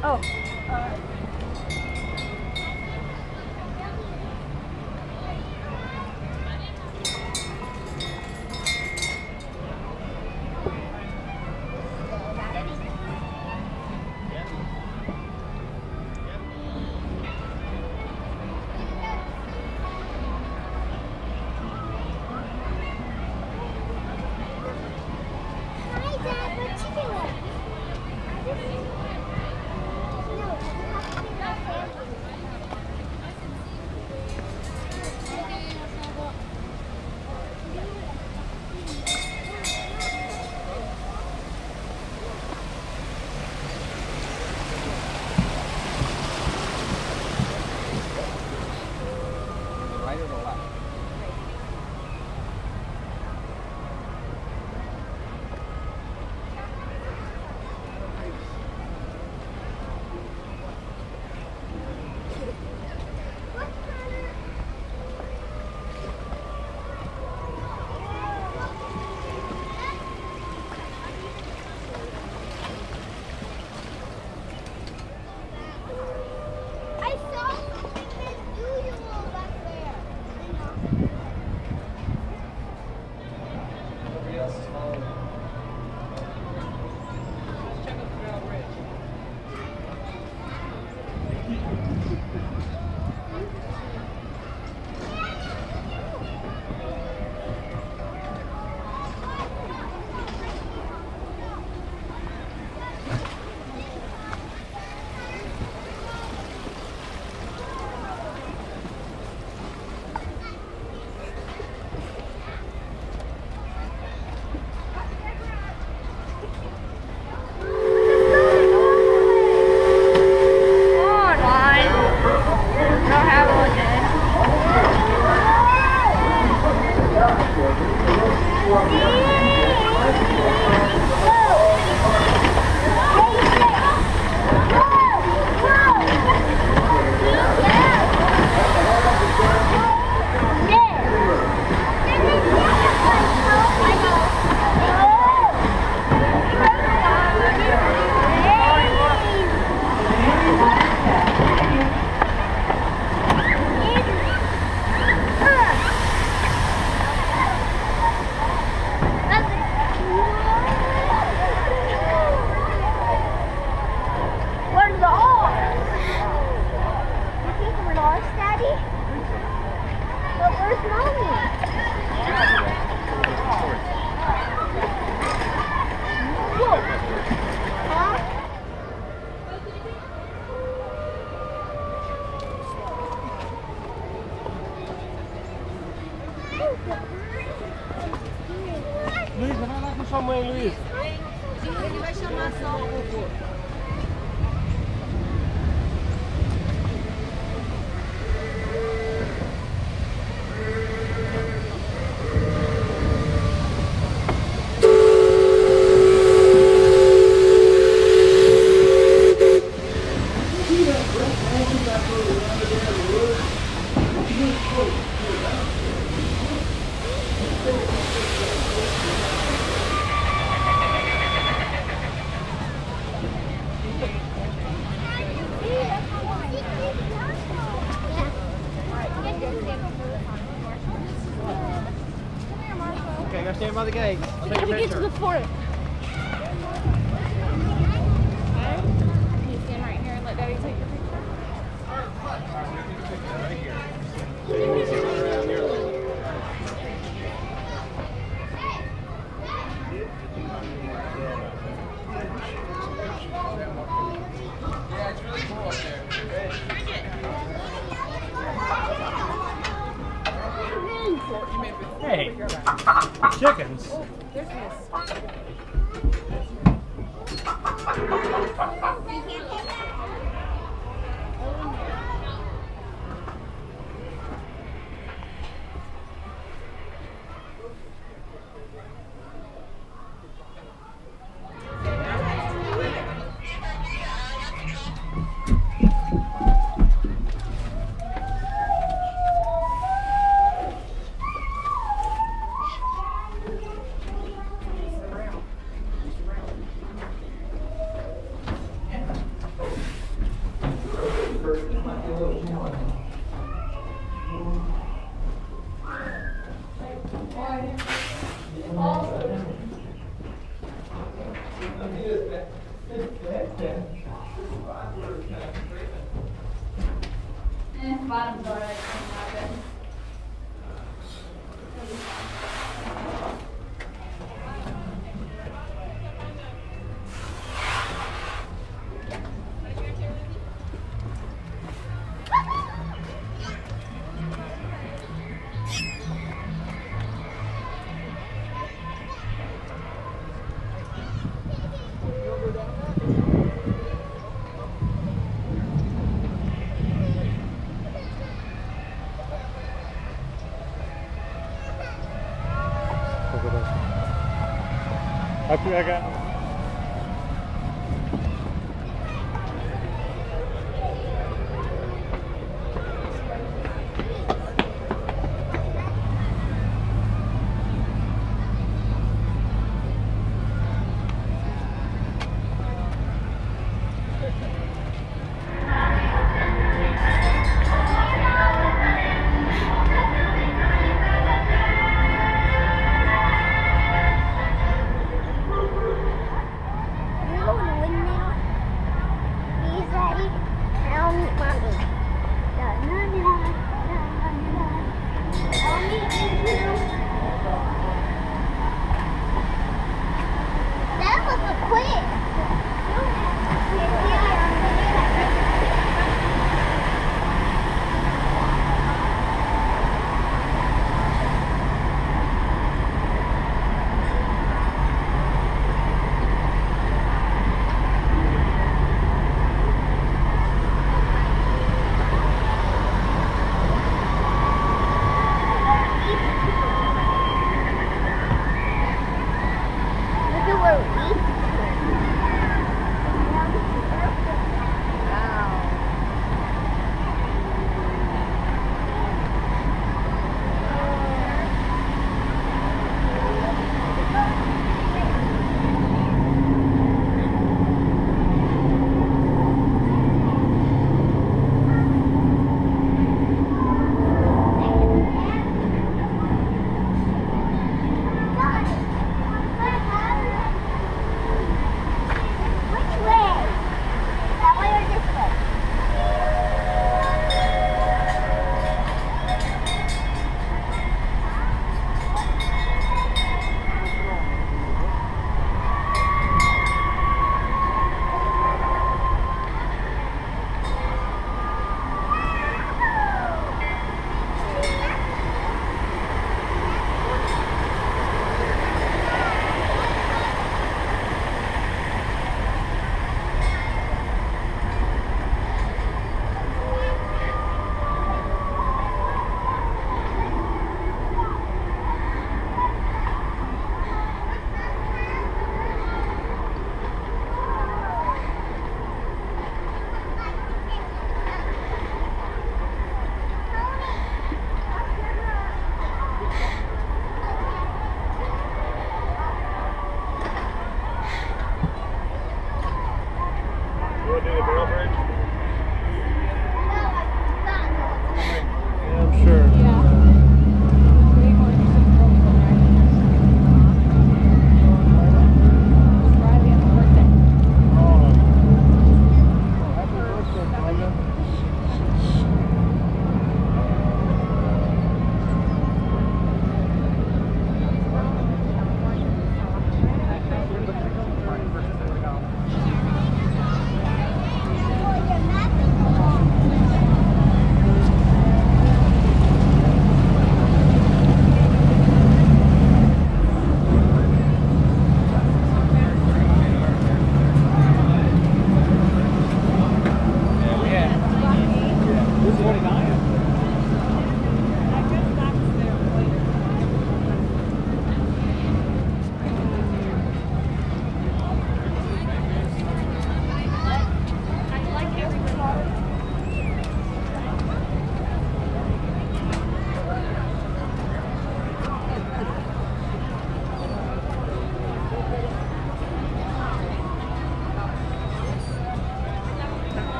Oh. Uh, Okay, now stand by the gate. We gotta get to the fort. Daddy take your picture. Right here. Chickens? Oh. Habt ihr ja